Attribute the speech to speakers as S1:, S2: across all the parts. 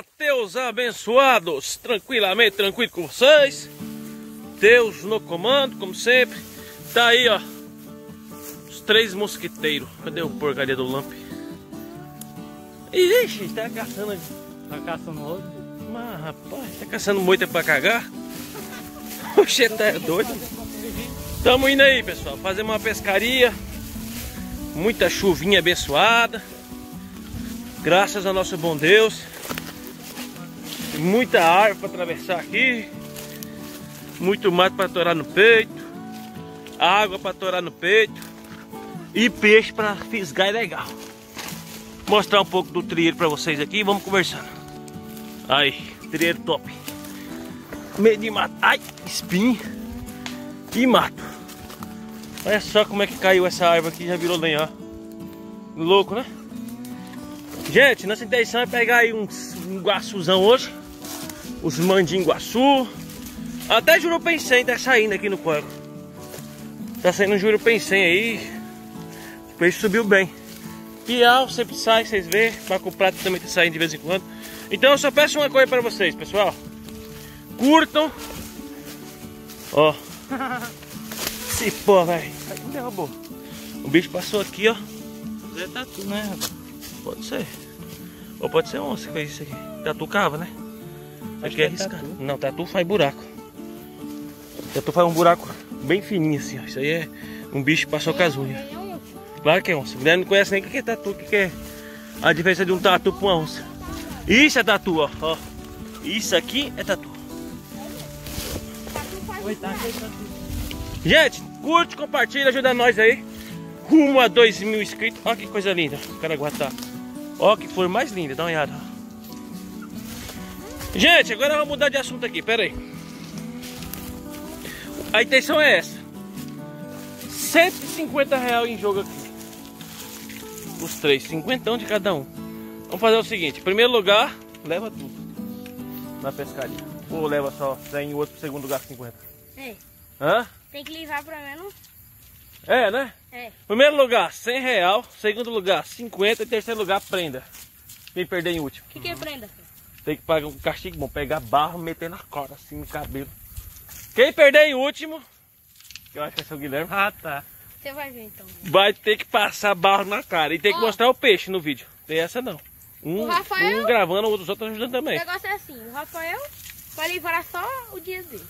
S1: Fala, teus abençoados! Tranquilamente, tranquilo com vocês. Deus no comando, como sempre. Tá aí, ó. Os três mosquiteiros. Cadê o porcaria do lamp? Ixi, tá caçando aqui.
S2: Tá caçando outro?
S1: Mas, rapaz, tá caçando moita pra cagar? Oxe, tá é doido. Tamo indo aí, pessoal. Fazer uma pescaria. Muita chuvinha abençoada. Graças ao nosso bom Deus. Muita árvore para atravessar aqui. Muito mato para torar no peito. Água para torar no peito. E peixe para fisgar é legal. Mostrar um pouco do trilho para vocês aqui e vamos conversando. Aí, trilho top. Meio de mato. Ai, espinho. E mato. Olha só como é que caiu essa árvore aqui, já virou lenha, ó. Louco, né? Gente, nossa intenção é pegar aí uns, um guaçuzão hoje. Os mandinhos guaçu. Até Jurupensem tá saindo aqui no corpo. Tá saindo um Jurupensem aí. O peixe subiu bem. Piau sempre sai, vocês vê. Paco Prato também tá saindo de vez em quando. Então eu só peço uma coisa para vocês, pessoal. Curtam. Ó. Se pô, velho. Me derrubou. O bicho passou aqui, ó.
S2: Zé tatu, né?
S1: Pode ser. Ou pode ser onça que fez isso aqui. Tatu cava, né?
S2: Acho
S1: Aqui
S2: que
S1: é
S2: é
S1: arriscado.
S2: tatu.
S1: Não, tatu faz buraco. Tatu faz um buraco bem fininho assim, ó. Isso aí é um bicho que passou com as unhas. Claro que é onça. Mulher não conhece nem o que é tatu, o que é a diferença de um tatu pra uma onça. Isso é tatu, ó. ó. Isso aqui é tatu.
S2: Oi, tá aqui, tatu.
S1: Gente, curte, compartilha, ajuda nós aí. Rumo a 2 mil inscritos. Olha que coisa linda. Caraguatá. Olha que flor mais linda, dá uma olhada. Gente, agora vamos mudar de assunto aqui, pera aí. A intenção é essa. 150 reais em jogo aqui. Os três, 50 de cada um. Vamos fazer o seguinte, em primeiro lugar, leva tudo. Na pescaria. Ou leva só 100 e outro pro segundo lugar 50.
S3: É,
S1: Hã?
S3: tem que levar pra menos.
S1: É, né?
S3: É.
S1: Primeiro lugar, 100 real. Segundo lugar, 50. E terceiro lugar, prenda. Quem perder em último.
S3: O que, que é prenda?
S1: Tem que pagar um castigo bom. Pegar barro e meter na corda, assim, no cabelo. Quem perder em último, eu acho que ser o Guilherme,
S2: Ah, tá.
S3: Você vai ver então.
S1: vai ter que passar barro na cara. E tem que
S3: Ó.
S1: mostrar o peixe no vídeo. Tem essa não. Um,
S3: O Rafael-
S1: um gravando, os outros ajudando
S3: O
S1: também.
S3: negócio é assim, o Rafael vai livrar só o dia dele.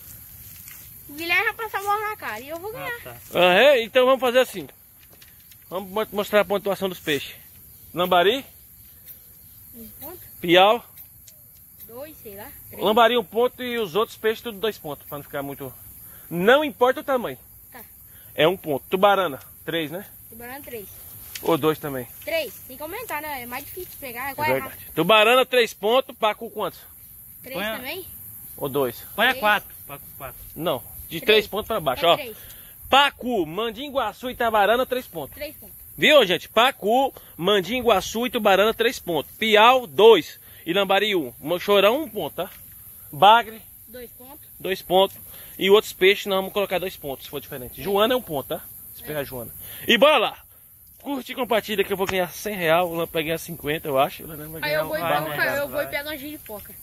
S3: O Guilherme vai passar bola na cara e eu vou
S2: Ah,
S3: ganhar.
S2: tá.
S1: Ah, é? Então vamos fazer assim. Vamos mo- mostrar a pontuação dos peixes. Lambari,
S3: Um ponto,
S1: piau,
S3: dois, sei lá. Três.
S1: Lambari um ponto e os outros peixes tudo dois pontos, para não ficar muito. Não importa o tamanho.
S3: Tá.
S1: É um ponto. Tubarana, três, né?
S3: Tubarão três.
S1: Ou dois também.
S3: Três, tem que aumentar, né? É mais difícil de pegar.
S1: É
S3: Qual é.
S1: Tubarana, três pontos. Pacu, quantos?
S3: Três
S2: Põe
S3: também?
S1: Ou dois?
S2: Põe a quatro. Paco quatro.
S1: Não. De
S3: Três.
S1: três pontos para baixo,
S3: É
S1: ó.
S3: três.
S1: Pacu, Mandinguaçu e Tabarana, três pontos.
S3: Três pontos.
S1: Viu, gente? Pacu, Mandinguaçu e Tubarana, três pontos. Piau, dois. E Lambari, um. Chorão, um ponto, tá? Bagre,
S3: Dois pontos.
S1: dois pontos. E outros peixes nós vamos colocar dois pontos, se for diferente. Joana é um ponto, tá? Se pegar Joana. E bora lá! Curte e compartilha que eu vou ganhar 100 reais, o Lamp vai ganhar 50, eu acho.
S3: Aí eu vou,
S1: um
S3: eu vou e pegar um giripoca.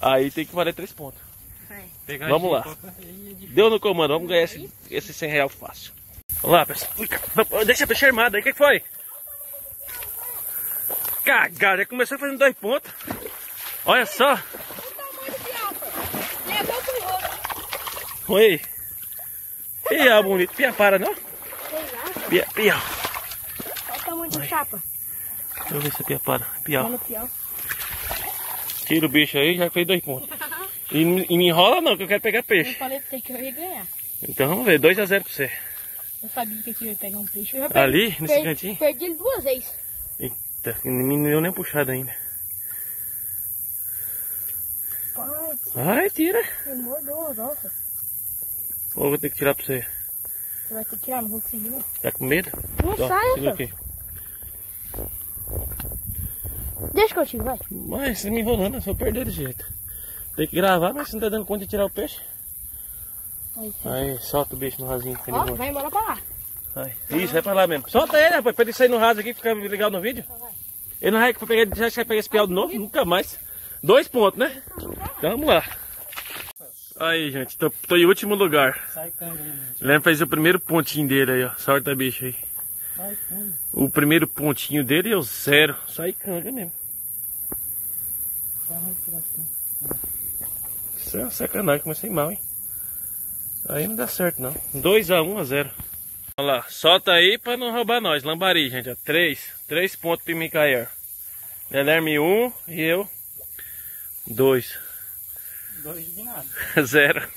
S1: Aí tem que valer 3 pontos.
S3: É.
S2: Pegar
S1: Vamos lá.
S2: é difícil.
S1: Deu no comando, vamos ganhar esse, esse 100 reais fácil. Vamos lá, pessoal. Deixa a peixe armada aí, o que, que foi? Cagada, já começou fazendo dois pontos. Olha só.
S3: O tamanho do piapa. Levou pro outro.
S1: Oi. Pia bonito. Pia para, não?
S3: Sei lá.
S1: Pia.
S3: Olha o tamanho do chapa.
S1: Deixa eu ver se a pia para. Pia. Tira o bicho aí, já fez dois pontos. E, e me enrola não, que eu quero pegar
S3: Eu
S1: peixe.
S3: falei pra você que eu ia ganhar.
S1: Então vamos ver, 2x0 pra você.
S3: Eu sabia que aqui eu ia pegar um peixe. Eu
S1: Ali, nesse
S3: perdi-
S1: cantinho?
S3: Perdi ele duas vezes.
S1: Eita, não deu nem puxada ainda.
S3: Pai,
S1: Ai, tira.
S3: as alças.
S1: Ou eu vou ter que tirar pra você.
S3: Você vai ter que tirar, não vou conseguir não.
S1: Tá com medo?
S3: Não
S1: Ó,
S3: sai, essa.
S1: aqui.
S3: Deixa que eu tiro, vai.
S1: Mas você me enrolando, eu vou perder de jeito. Tem que gravar, mas você não tá dando conta de tirar o peixe.
S3: Aí.
S1: Aí, solta o bicho no rasinho.
S3: Ó, vai embora pra lá.
S1: Vai. Isso, vai pra lá mesmo. Solta ele, rapaz, pra ele sair no raso aqui ficar legal no vídeo. Ele não vai pegar, já vai pegar esse piau de novo? Nunca mais. Dois pontos, né? Então vamos lá. Aí, gente, tô, tô em último lugar.
S2: Né?
S1: Lembra fez o primeiro pontinho dele aí, ó. Sorte da bicha aí. O primeiro pontinho dele é o zero. Sai canga mesmo. Isso é uma sacanagem, comecei mal, hein? Aí não dá certo, não. 2x1 a 0. Olha lá, solta aí pra não roubar nós. Lambari, gente, ó. 3. 3 pontos pro Micael. Guilherme 1 um, e eu 2.
S2: Dois de nada.
S1: 0.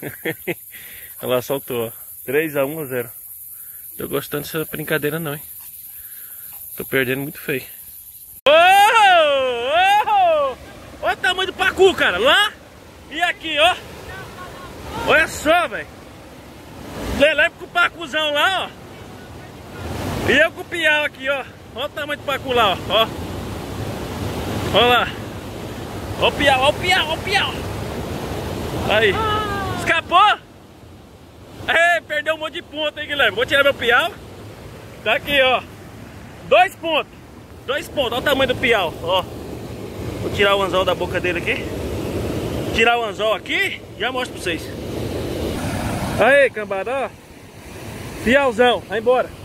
S1: Olha lá, soltou, ó. 3x1 a 0. Tô gostando dessa brincadeira não, hein? Tô perdendo muito feio. Oh! Oh! Olha o tamanho do pacu, cara. Lá e aqui, ó. Olha só, velho. Lelé com o pacuzão lá, ó. E eu com o piau aqui, ó. Olha o tamanho do pacu lá, ó. Olha lá. Olha o piau, olha o piau, olha o piau. Aí. Escapou? Ei, perdeu um monte de ponto aí, Guilherme. Vou tirar meu piau. Tá aqui, ó. Dois pontos. Dois pontos. Olha o tamanho do piau, ó. Vou tirar o anzol da boca dele aqui. Tirar o anzol aqui. Já mostro pra vocês. Aí, cambada, ó. Piauzão. Vai embora.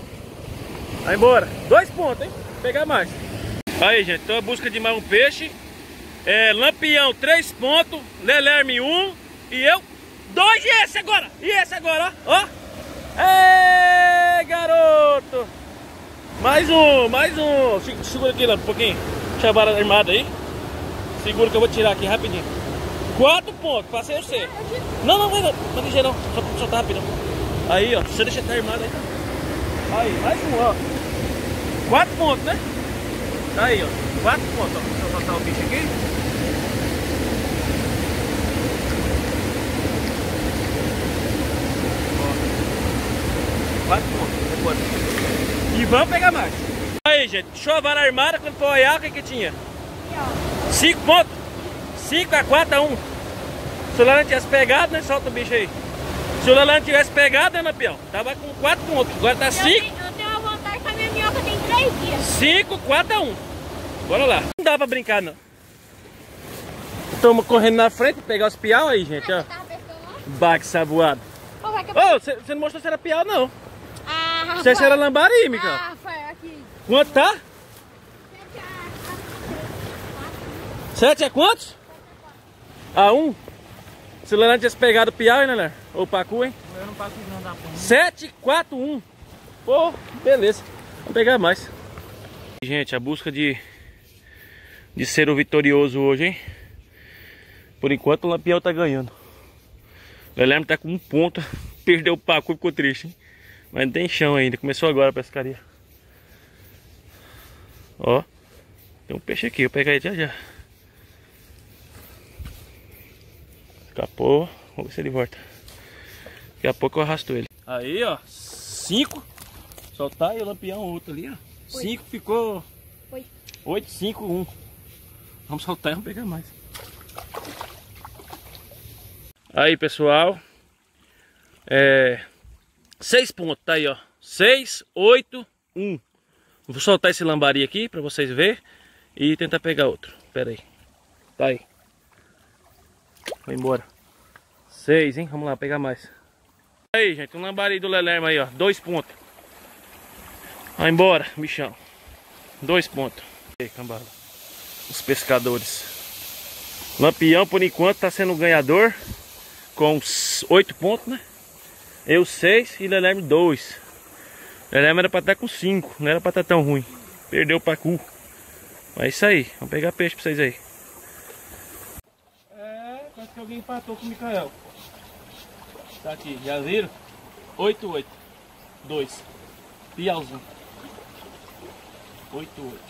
S1: Vai embora. Dois pontos, hein? Pegar mais. Aí, gente. Tô em busca de mais um peixe. É, Lampião, três pontos. Lelerme, um. E eu, dois. E esse agora? E esse agora, ó? Ó. Ei, garoto. Mais um, mais um. Se- Segura aqui, lá, um pouquinho. Deixa a vara armada aí. Segura que eu vou tirar aqui rapidinho. Quatro pontos, passei você. Não, não, vai não. Não ligeiro não. Só, só tá rápido. Aí, ó. Você deixa estar armado aí. Aí, mais um, ó. Quatro pontos, né? Tá aí, ó. Quatro pontos, ó. Deixa eu soltar o bicho aqui. Ó. Quatro pontos. Depois. E vamos pegar mais. Aí, gente. Vara armada. Quando for olhar, o que que tinha? Cinco pontos. Cinco a quatro a um. Se o Lelan tivesse pegado, né? Solta o bicho aí. Se o Lelan tivesse pegado, né, Lampião? Tava com quatro pontos. Agora tá
S3: Eu
S1: cinco.
S3: tenho, eu tenho uma vontade que a minha minhoca tem três dias.
S1: 5, 4 a 1. Bora lá. Não dá pra brincar, não. Estamos correndo na frente pra pegar os piau aí, gente, ó.
S3: Lá?
S1: Baque saboado.
S3: Eu...
S1: Ô, você não mostrou se era piau, não.
S3: Ah,
S1: Você era lambari, Mica.
S3: Ah, Rafael, aqui.
S1: Quanto tá? 7 é quantos? A 1. Se o Leandro tivesse pegado o piau, hein, Leandro? Ou o pacu, hein?
S2: Eu não passo não dá pra
S1: 7, 4, 1. Pô, beleza. Vamos pegar mais. Gente, a busca de, de ser o vitorioso hoje, hein? Por enquanto o Lampião tá ganhando. O Guilherme tá com um ponto. Perdeu o paco e ficou triste, hein? Mas não tem chão ainda. Começou agora a pescaria. Ó. Tem um peixe aqui. Eu vou pegar ele já já. Escapou. Vamos ver se ele volta. Daqui a pouco eu arrasto ele. Aí, ó. Cinco. Soltar e o lampião outro ali, ó. Cinco ficou.
S3: Oi.
S1: Oito, cinco, um. Vamos soltar e vamos pegar mais. Aí, pessoal. É. Seis pontos, tá aí, ó. Seis, oito, um. Vou soltar esse lambari aqui pra vocês verem. E tentar pegar outro. Pera aí. Tá aí. Vai embora. Seis, hein? Vamos lá, pegar mais. Aí, gente, um lambari do Lelerma aí, ó. Dois pontos. Vai embora, bichão. Dois pontos. Aí, cambada. Os pescadores. Lampião, por enquanto, tá sendo ganhador. Com oito pontos, né? Eu seis e Lelerme dois. Lelerme era pra estar com cinco. Não era pra estar tão ruim. Perdeu o pacu. Mas é isso aí. Vamos pegar peixe pra vocês aí. Alguém empatou com o Mikael. Tá aqui, já viram? 8, 8. 2. Piauzinho. 8, 8.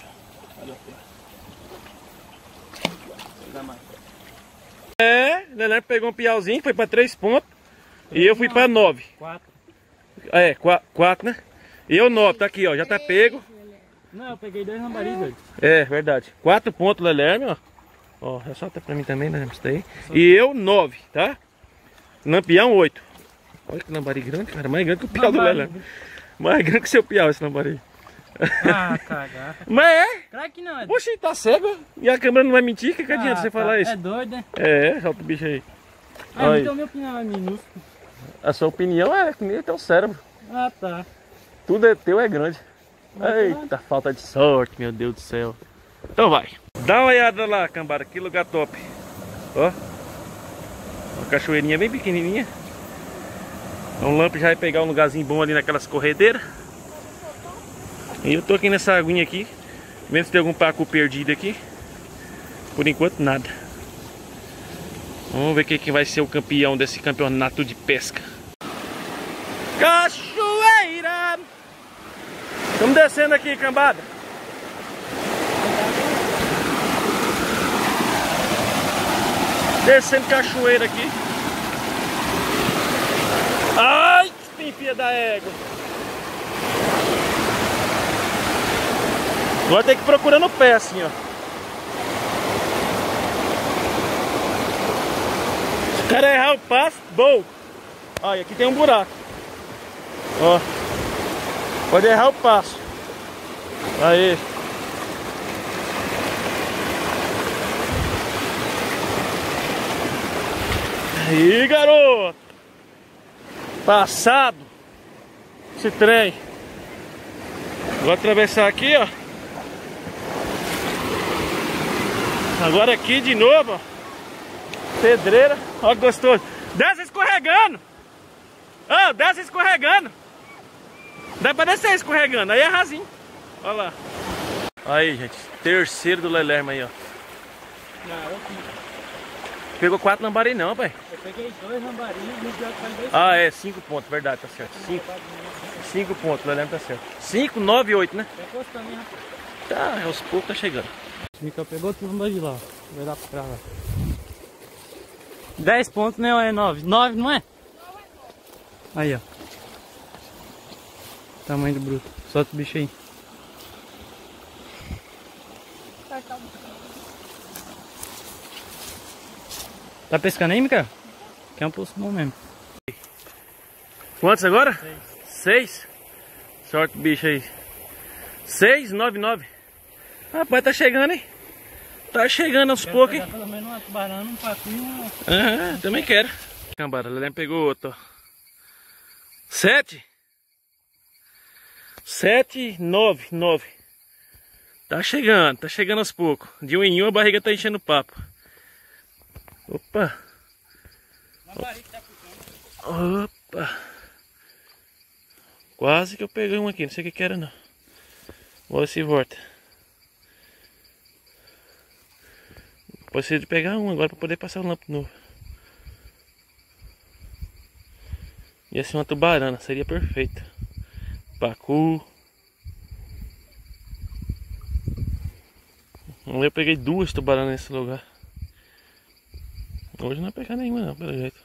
S1: Olha. Dá mais. É, Leonardo pegou um piauzinho, foi pra 3 pontos. E eu fui pra 9.
S2: Quatro.
S1: É, 4, né? E eu 9, tá aqui, ó. Já tá pego.
S2: Não, eu peguei dois lambaris, velho.
S1: É, verdade. 4 pontos, Lelerme, ó. Ó, já solta pra mim também, né? Isso daí. E eu 9, tá? Lampião 8. Olha que lambari grande, cara. Mais grande que o piau do. Lelerme. Mais grande que seu piau esse lambari.
S2: Ah, cagar.
S1: Mas é.
S2: Claro que não, é
S1: Poxa, tá cego. E a câmera não vai mentir? Que, que adianta
S2: Ah,
S1: você
S2: tá.
S1: falar isso?
S2: É doido, né?
S1: É, solta o bicho aí.
S2: Ah,
S1: Aí.
S2: então minha opinião é minúscula.
S1: A sua opinião é que nem teu cérebro.
S2: Ah, tá.
S1: Tudo é teu, é grande.
S2: Mas
S1: Eita, falta de sorte, meu Deus do céu. Então vai. Dá uma olhada lá, cambada. Que lugar top. Ó. Uma cachoeirinha bem pequenininha. Um lamp já vai pegar um lugarzinho bom ali naquelas corredeiras. E eu tô aqui nessa aguinha aqui. Vendo se tem algum pacu perdido aqui. Por enquanto, nada. Vamos ver quem que vai ser o campeão desse campeonato de pesca. Cachoeira! Estamos descendo aqui, cambada. Descendo cachoeira aqui. Ai, pimpia da égua. Agora tem que ir procurando o pé assim, ó. Se o cara errar o passo, bom. Olha, aqui tem um buraco. Ó. Pode errar o passo. Aí. Aí, garoto. Passado. Esse trem. Vou atravessar aqui, ó. Agora aqui de novo, ó. Pedreira. Ó que gostoso. Desce escorregando. Ô, desce escorregando. Dá pra descer escorregando. Aí é rasinho. Olha lá. Aí, gente. Terceiro do Lelerma aí, ó.
S2: Não, eu,
S1: Pegou quatro lambari não, pai.
S2: eu peguei dois lambarinhos e faz dois.
S1: Ah, é. Cinco pontos. Verdade, tá certo. Cinco. Cinco pontos. Lelerma tá certo. Cinco, nove e oito, né?
S2: Pegou também, rapaz.
S1: Tá, aos poucos tá chegando.
S2: O Mica pegou outro lambari lá. Vai dar pra trás. 10 pontos, né? Ou é 9? 9, não é? Aí, ó. Tamanho do bruto. Solta o bicho aí. Tá pescando aí, Mica? Que é um pulso bom mesmo.
S1: Quantos agora? Seis. Sorte o bicho aí. Seis, nove, nove. Rapaz, tá chegando, hein? Tá chegando aos poucos, hein?
S2: pelo menos uma tubarão, um uma...
S1: Aham, também quero. Cambada, Lelém pegou outro, ó. Sete. Sete, nove, nove. Tá chegando, tá chegando aos poucos. De um em um a barriga tá enchendo o papo. Opa. Opa. Quase que eu peguei um aqui, não sei o que era não. Vou se volta. Preciso de pegar um agora para poder passar o lampo novo. Ia ser uma tubarana, seria perfeita. Pacu. Eu peguei duas tubaranas nesse lugar. Hoje não vai pegar nenhuma não, pelo jeito.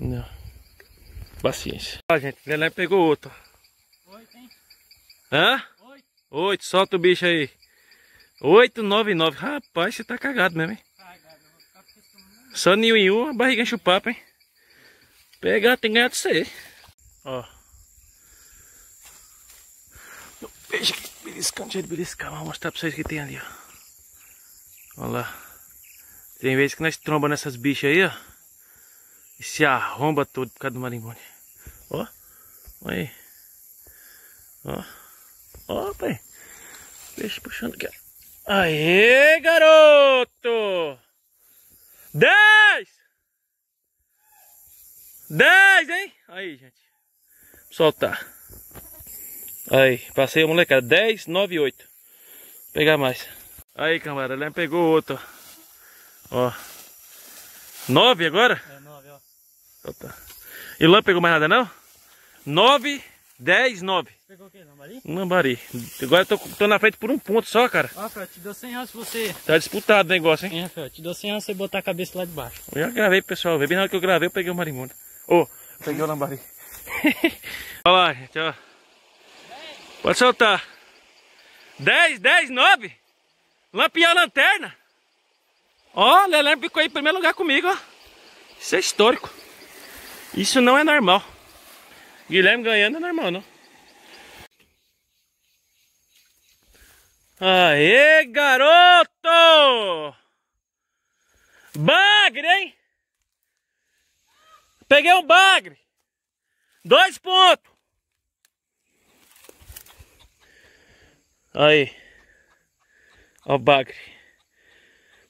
S1: Não. Paciência. Ó, gente, Lelé pegou outro.
S2: Oito, hein?
S1: Hã?
S2: Oito.
S1: Oito, solta o bicho aí. Oito, nove, nove. Rapaz, você tá cagado mesmo, hein?
S2: Cagado, eu vou ficar pescando.
S1: Só ninho em um, a barriga enche o papo, hein? Pegar, tem que ganhar de você. Ó. O peixe aqui, beliscando, jeito de beliscar. Vou mostrar pra vocês o que tem ali, ó. Olha lá. Tem vezes que nós tromba nessas bichas aí, ó. E se arromba todo por causa do marimbondo. Ó. Olha aí. Ó. Ó, pai. Peixe puxando aqui, ó. Aê, garoto! Dez! Dez, hein? Aí, gente. Soltar. Aí, passei a molecada. Dez, nove oito. Pegar mais. Aí, camarada, ele pegou outro. Ó. Nove agora?
S2: É nove, ó.
S1: Soltar. E lá pegou mais nada, não? Nove, dez, nove.
S2: Pegou o quê? Lambari?
S1: Um lambari. Agora eu tô, tô na frente por um ponto só, cara.
S2: Ó, Fel, te dou 100 reais se você...
S1: Tá disputado o negócio, hein?
S2: É, Fel, te dou 100 reais se você botar a cabeça lá de baixo.
S1: Eu já gravei, pessoal. Bem na hora que eu gravei, eu peguei o marimbondo. Ô, eu peguei o lambari. Olha lá, gente, ó. Pode soltar. 10, 10, 9. Lampião lanterna. Ó, Lelé ficou aí em primeiro lugar comigo, ó. Isso é histórico. Isso não é normal. Guilherme ganhando é normal, não? Aê, garoto! Bagre, hein? Peguei um bagre. Dois pontos. Aí. Ó o bagre.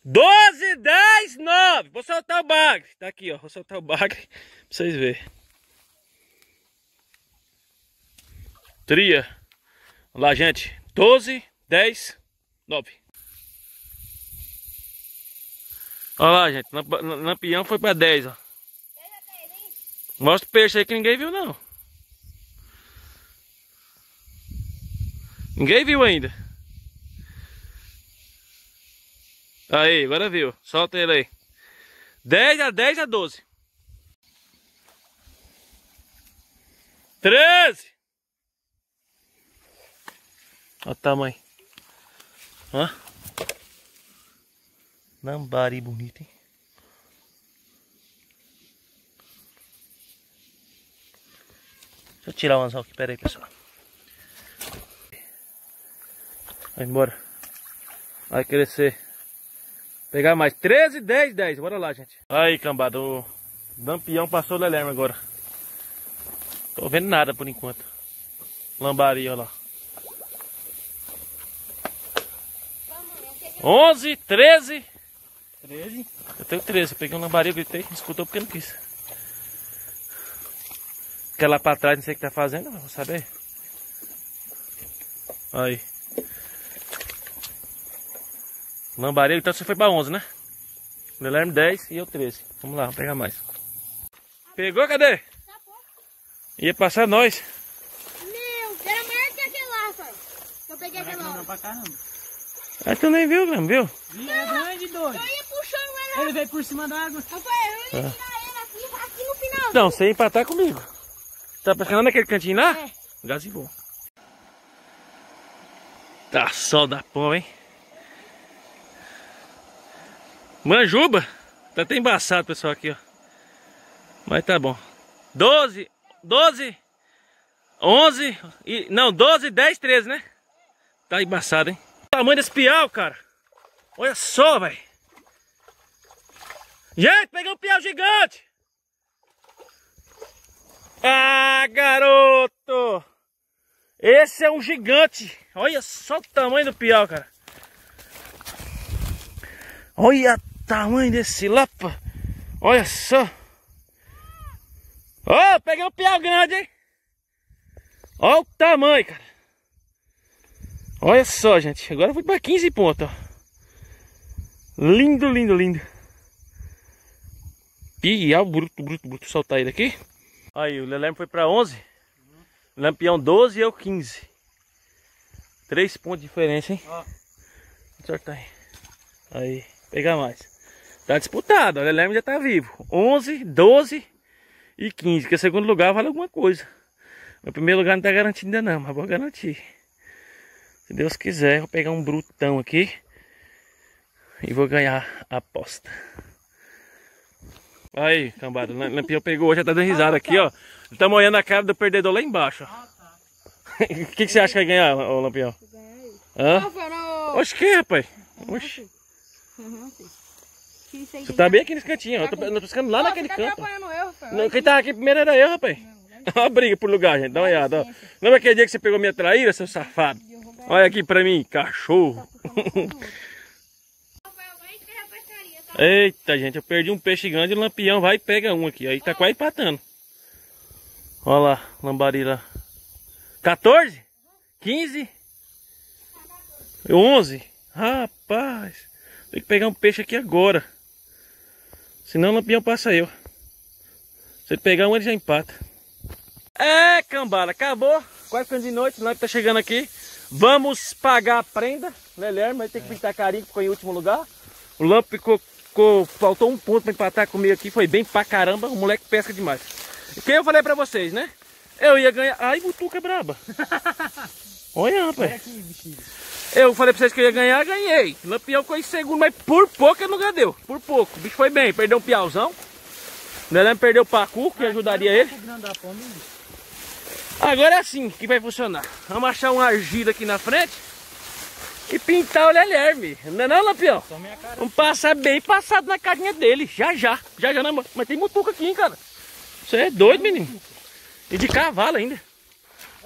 S1: 12, 10, 9. Vou soltar o bagre. Tá aqui, ó. Vou soltar o bagre pra vocês verem. Tria. Vamos lá, gente. 12, 10, 9. Olha lá, gente. Lampião foi pra 10, ó. Mostra o peixe aí que ninguém viu, não. Ninguém viu ainda. Aí, agora viu. Solta ele aí. 10 a 10 a 12. 13. Olha o tamanho. Ó. Lambari bonito, hein? Deixa eu tirar o anzol aqui, pera aí, pessoal. Vai embora. Vai crescer. Pegar mais 13, 10, 10. Bora lá, gente. Aí, cambada. O lampião passou o lelerme agora. Tô vendo nada por enquanto. Lambari, olha lá. 11, 13. 13? Eu tenho 13. Eu peguei um lambari, gritei, escutou porque não quis. Quer lá pra trás, não sei o que tá fazendo, vou saber. Aí. Lambareiro, então você foi pra 11, né? Guilherme 10 e eu 13. Vamos lá, vamos pegar mais. Pegou, cadê? Ia passar nós.
S3: Meu, era maior que aquele lá, pai. Eu peguei aquele lá.
S2: Não pra caramba.
S1: Ah, tu nem viu mesmo, viu?
S2: Ih, é grande, doido.
S3: Eu ia puxando ele.
S2: Ele veio por cima da água.
S3: Eu falei, eu ia tirar ele aqui, aqui no final.
S1: Não, você ia empatar comigo. Tá pescando naquele cantinho lá?
S3: É.
S1: Gazivou. Tá sol da porra, hein? Manjuba. Tá até embaçado, pessoal, aqui, ó. Mas tá bom. 12, 12, 11, e, não, 12, 10, 13, né? Tá embaçado, hein? O tamanho desse piau, cara. Olha só, velho. Gente, peguei um piau gigante. Ah, garoto! Esse é um gigante. Olha só o tamanho do piau, cara. Olha tamanho desse lapa. Olha só. Ó, oh, peguei um piau grande, hein? Olha o tamanho, cara. Olha só, gente. Agora foi para 15 pontos, ó. Lindo, lindo, lindo. Piau bruto, bruto, bruto. Soltar ele aqui. Aí, o Leleme foi para 11. Lampião 12 e eu 15. Três pontos de diferença, hein?
S2: Ó.
S1: Sortar aí. Aí, pegar mais. Tá disputado, o Leleme já tá vivo. 11, 12 e 15. Que o segundo lugar vale alguma coisa. O primeiro lugar não tá garantido ainda não, mas vou garantir. Se Deus quiser, vou pegar um brutão aqui. E vou ganhar a aposta. Aí, cambada, o Lampião pegou hoje, já tá dando risada aqui, ó. Ele tá molhando a cara do perdedor lá embaixo. ó. O que, que você acha que vai ganhar, ô Lampião? Hã?
S3: Não, foi no...
S1: Oxe, que, rapaz? Oxe, você tá bem aqui nesse cantinho, ó. Eu tô, eu tô pescando lá naquele
S3: Tá
S1: canto.
S3: eu.
S1: Não, quem tava aqui primeiro era eu, rapaz. Olha a briga por lugar, gente. Dá uma olhada, ó. Lembra aquele dia que você pegou minha traíra, seu safado? Olha aqui pra mim, cachorro.
S3: Tá?
S1: Eita, gente, eu perdi um peixe grande e o lampião vai e pega um aqui. Aí tá quase empatando. Olha lá, lambari lá. 14? 15? 11? Rapaz, tem que pegar um peixe aqui agora. Senão o lampião passa eu. Se ele pegar um, ele já empata. É, cambada, acabou. Quase ficando de noite, o lampião tá chegando aqui. Vamos pagar a prenda. Lelerme vai ter que pintar carinho, que ficou em último lugar. O Lampo ficou, ficou- faltou um ponto pra empatar comigo aqui. Foi bem pra caramba. O moleque pesca demais. O que eu falei pra vocês, né? Eu ia ganhar. Ai, Butuca é braba. Olha, rapaz.
S2: aqui, bichinho.
S1: Eu falei pra vocês que eu ia ganhar, ganhei. Lampião ficou em segundo, mas por pouco ele não ganhou. Por pouco. O bicho foi bem. Perdeu um piauzão. O Leleme perdeu o pacu, que ajudaria ele. Agora é assim que vai funcionar. Vamos achar um argido aqui na frente e pintar o Lelerme. Não é não, Lampião? Vamos passar bem passado na carinha dele. Já, já. Já, já. Não, mas tem mutuca aqui, hein, cara. Você é doido, menino. E de cavalo ainda.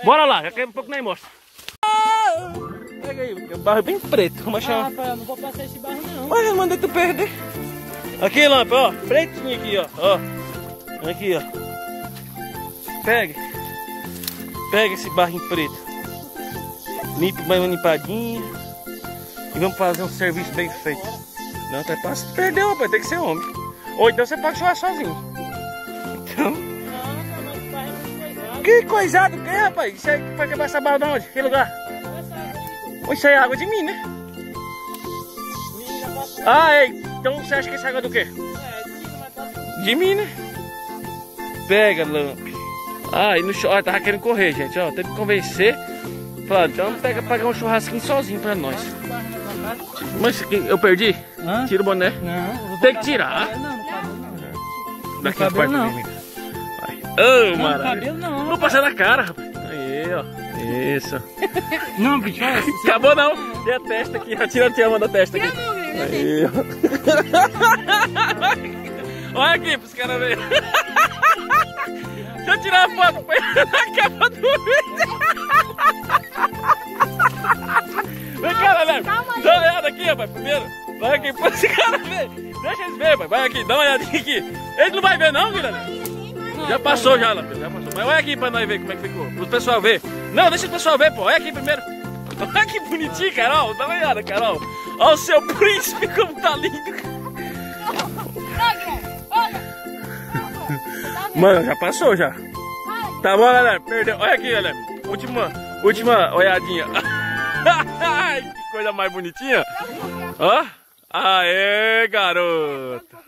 S1: Bora lá, já quer um pouco nem mostra. Ah, Pega aí, o barro é bem preto. Vamos
S2: Ah,
S1: achar.
S2: rapaz, eu não vou passar esse barro não.
S1: Mas eu mandei tu perder. Aqui, Lampa, ó. Pretinho aqui, ó. ó. Aqui, ó. Pega. Pega esse barrinho preto. Limpa mais uma limpadinha. E vamos fazer um serviço bem feito. Não, tá fácil. Perdeu, rapaz. Tem que ser homem. Ou então você pode chorar sozinho. Então.
S2: Barro é.
S1: Que coisado que é, rapaz? Isso aí vai quebrar essa barra de onde? Que lugar? Isso é água de mim, né? Ah, é. Então você acha que essa água é do quê? De mim, né? Pega, Lamp. Ah, e no. Ó, tava querendo correr, gente. Ó, teve que convencer. Falando, então pega pagar um churrasquinho sozinho pra nós. Mas eu perdi?
S2: Hã?
S1: Tira o boné.
S2: Não,
S1: Tem que tirar.
S2: Não, no cabelo não.
S1: Daqui
S2: cabelo,
S1: parte
S2: não.
S1: Ô,
S2: Não,
S1: maravilha.
S2: cabelo não.
S1: Vou passar na cara, rapaz. Aí, ó. Isso.
S2: Não, bicho, olha.
S1: Acabou não. Tem a testa aqui. ó. Tira a tiama da testa aqui. Aí. Olha aqui pros caras verem. Deixa eu tirar a foto. Põe na capa do vídeo. Vem cá, Lelé.
S3: Aí.
S1: Dá uma olhada aqui, rapaz, primeiro. Vai aqui pra esse cara ver. Deixa eles verem, rapaz. Vai aqui, dá uma olhadinha aqui. Ele não vai ver não, Guilherme? Já passou já, já passou. Mas olha aqui pra nós ver como é que ficou. Pro pessoal ver. Não, deixa o pessoal ver, pô. Olha aqui primeiro. Olha que bonitinho, Carol. Dá uma olhada, Carol. Olha o seu príncipe como tá lindo. Mano, já passou já. Tá bom, galera. Perdeu. Olha aqui, galera. Última, última olhadinha. Que coisa mais bonitinha. Ó. Aê, garoto.